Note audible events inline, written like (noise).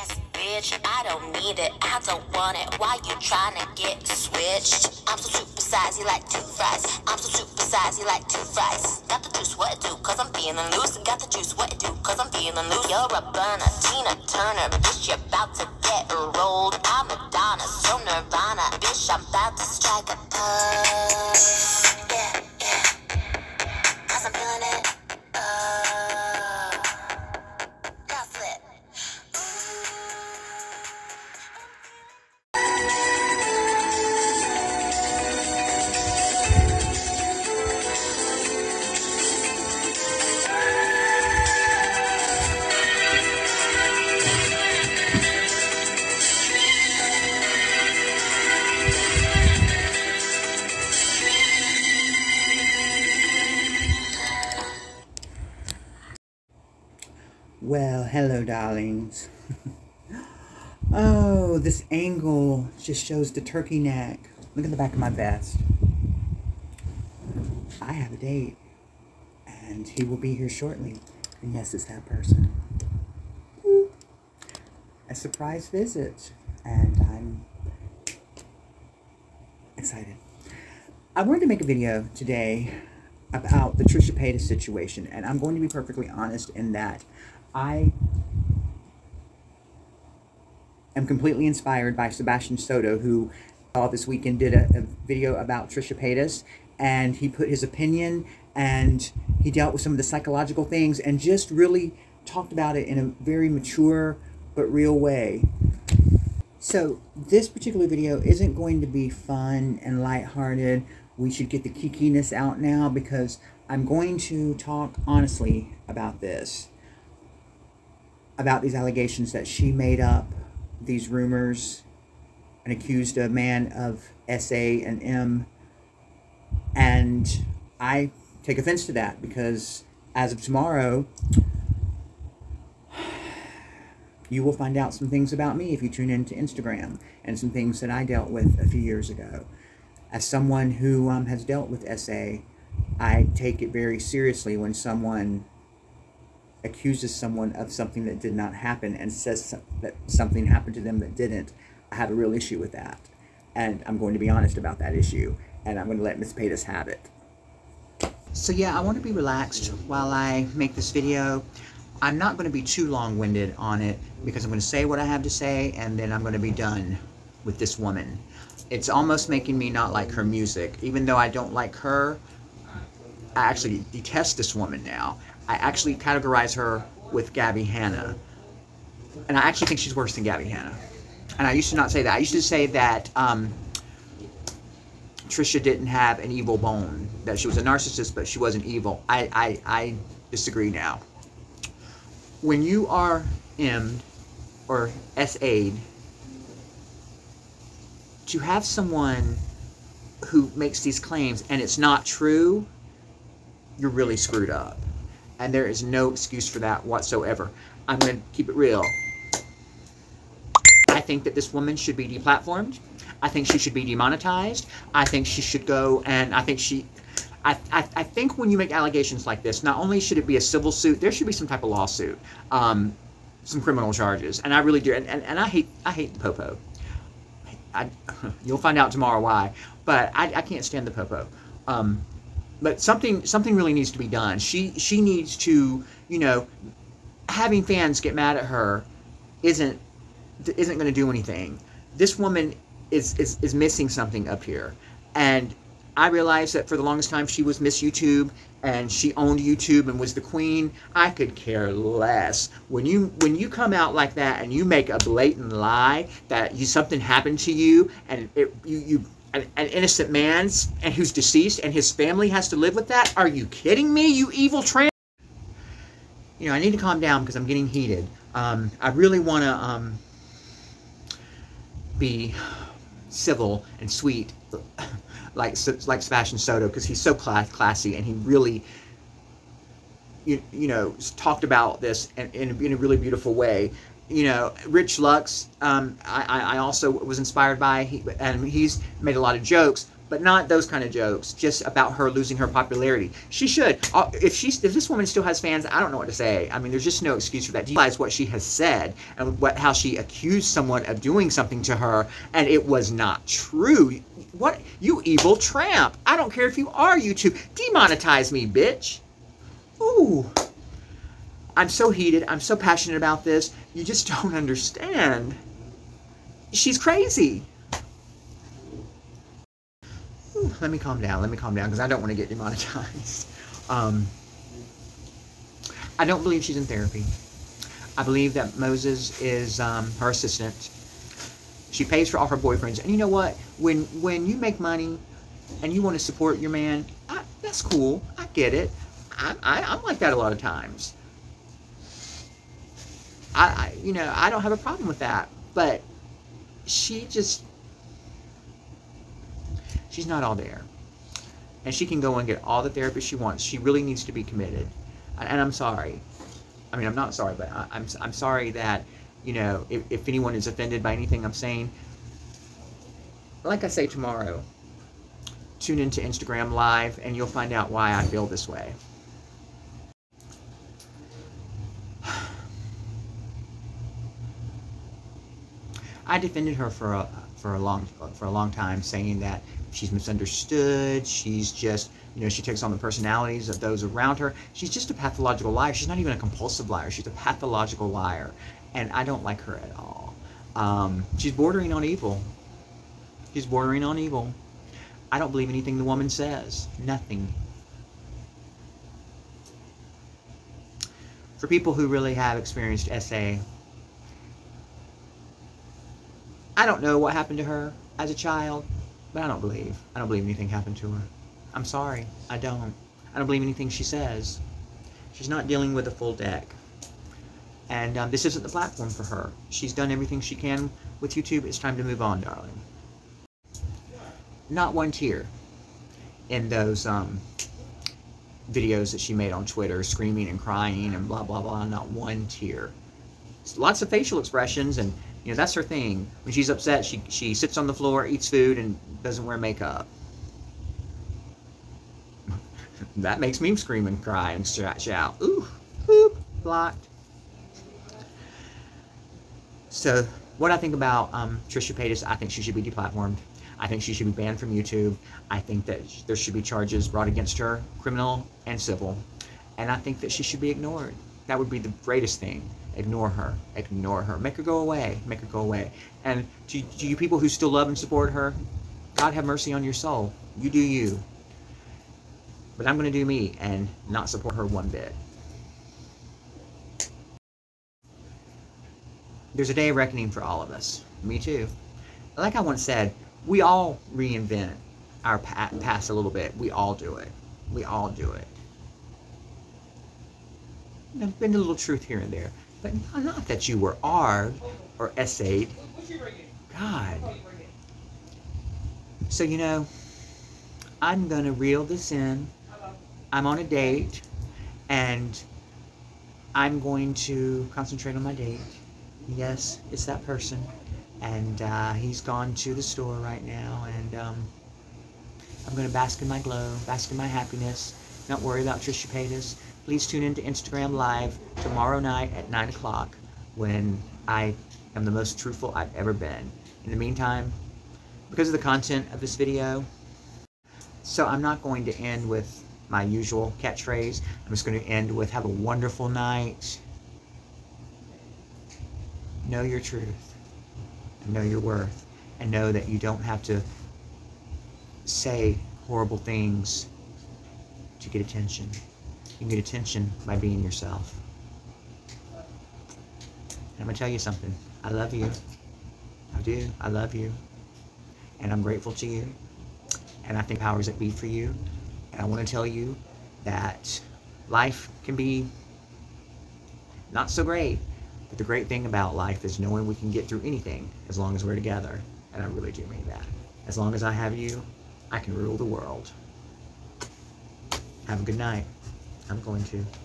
ass bitch. I don't need it. I don't want it. Why you trying to get switched? I'm so super size, you like two fries. I'm so super size, you like two fries. Got the juice, what it do? Cause I'm feeling loose. Got the juice, what it do? Cause I'm feeling loose. You're a burner, Tina Turner. Bitch, you're about to get rolled. I'm Madonna, so Nirvana. Bitch, I'm about to strike a Well, hello, darlings. (laughs) oh, this angle just shows the turkey neck. Look at the back of my vest. I have a date, and he will be here shortly. And yes, it's that person. A surprise visit, and I'm excited. I wanted to make a video today about the Trisha Paytas situation, and I'm going to be perfectly honest in that I am completely inspired by Sebastian Soto, who all this weekend did a, a video about Trisha Paytas, and he put his opinion and he dealt with some of the psychological things and just really talked about it in a very mature but real way. So this particular video isn't going to be fun and lighthearted. We should get the kikiness out now because I'm going to talk honestly about this. About these allegations that she made up, these rumors, and accused a man of SA and M. And I take offense to that because as of tomorrow, you will find out some things about me if you tune into Instagram and some things that I dealt with a few years ago. As someone who um, has dealt with SA, I take it very seriously when someone accuses someone of something that did not happen and says that something happened to them that didn't. I have a real issue with that. And I'm going to be honest about that issue. And I'm going to let Miss Paytas have it. So yeah, I want to be relaxed while I make this video. I'm not going to be too long-winded on it because I'm going to say what I have to say and then I'm going to be done with this woman. It's almost making me not like her music. Even though I don't like her, I actually detest this woman now. I actually categorize her with Gabby Hanna. And I actually think she's worse than Gabby Hanna. And I used to not say that. I used to say that um, Trisha didn't have an evil bone, that she was a narcissist, but she wasn't evil. I, I, I disagree now. When you are M'd or SA'd, to have someone who makes these claims and it's not true, you're really screwed up. And there is no excuse for that whatsoever. I'm going to keep it real. I think that this woman should be deplatformed. I think she should be demonetized. I think she should go and I think she. I, I, I think when you make allegations like this, not only should it be a civil suit, there should be some type of lawsuit, um, some criminal charges, and I really do. And, and, and I hate I hate the popo. I, (laughs) you'll find out tomorrow why, but I, I can't stand the popo. Um, but something something really needs to be done. She she needs to you know having fans get mad at her isn't isn't going to do anything. This woman is, is is missing something up here, and I realized that for the longest time she was Miss YouTube and she owned YouTube and was the queen. I could care less. When you when you come out like that and you make a blatant lie that you something happened to you and it you you an, an innocent man's and who's deceased and his family has to live with that. Are you kidding me? You evil trans. You know I need to calm down because I'm getting heated. Um, I really want to um, be civil and sweet (laughs) like like Sebastian Soto because he's so class, classy and he really you, you know talked about this in, in, in a really beautiful way you know Rich Lux um, I, I also was inspired by he, and he's made a lot of jokes but not those kind of jokes. Just about her losing her popularity. She should. Uh, if she's if this woman still has fans, I don't know what to say. I mean, there's just no excuse for that. Do you realize what she has said and what how she accused someone of doing something to her, and it was not true. What you evil tramp! I don't care if you are YouTube. Demonetize me, bitch. Ooh. I'm so heated. I'm so passionate about this. You just (laughs) don't understand. She's crazy. Ooh, let me calm down. Let me calm down because I don't want to get demonetized. (laughs) Um, I don't believe she's in therapy. I believe that Moses is um, her assistant. She pays for all her boyfriends. And you know what? When when you make money and you want to support your man, I, that's cool. I get it. I, I, I'm like that a lot of times. I, I, you know, I don't have a problem with that. But she just, she's not all there. And she can go and get all the therapy she wants. She really needs to be committed. And I'm sorry. I mean, I'm not sorry, but I, I'm, I'm sorry that, you know, if, if anyone is offended by anything I'm saying, like I say tomorrow, tune into Instagram Live and you'll find out why I feel this way. I defended her for a for a long for a long time, saying that she's misunderstood. She's just you know she takes on the personalities of those around her. She's just a pathological liar. She's not even a compulsive liar. She's a pathological liar, and I don't like her at all. Um, she's bordering on evil. She's bordering on evil. I don't believe anything the woman says. Nothing. For people who really have experienced SA, I don't know what happened to her as a child, but I don't believe. I don't believe anything happened to her. I'm sorry. I don't. I don't believe anything she says. She's not dealing with a full deck. And um, this isn't the platform for her. She's done everything she can with YouTube. It's time to move on, darling. Not one tear in those um, videos that she made on Twitter, screaming and crying and blah, blah, blah. Not one tear. Lots of facial expressions and you know, that's her thing. When she's upset, she, she sits on the floor, eats food, and doesn't wear makeup. (laughs) that makes me scream and cry and shout. Ooh, whoop, blocked. So, what I think about um, Trisha Paytas, I think she should be deplatformed. I think she should be banned from YouTube. I think that there should be charges brought against her, criminal and civil. And I think that she should be ignored. That would be the greatest thing. Ignore her. Ignore her. Make her go away. Make her go away. And to, to you people who still love and support her, God have mercy on your soul. You do you. But I'm going to do me and not support her one bit. There's a day of reckoning for all of us. Me too. Like I once said, we all reinvent our past a little bit. We all do it. We all do it. There's been a little truth here and there. But not that you were R or SA'd. God. So, you know, I'm going to reel this in. I'm on a date, and I'm going to concentrate on my date. Yes, it's that person. And uh, he's gone to the store right now, and um, I'm going to bask in my glow, bask in my happiness, not worry about Trisha Paytas. Please tune in to Instagram Live tomorrow night at 9 o'clock when I am the most truthful I've ever been. In the meantime, because of the content of this video, so I'm not going to end with my usual catchphrase. I'm just going to end with have a wonderful night. Know your truth. And know your worth. And know that you don't have to say horrible things to get attention. You can get attention by being yourself. And I'm going to tell you something. I love you. I do. I love you. And I'm grateful to you. And I think powers that be for you. And I want to tell you that life can be not so great. But the great thing about life is knowing we can get through anything as long as we're together. And I really do mean that. As long as I have you, I can rule the world. Have a good night. I'm going to.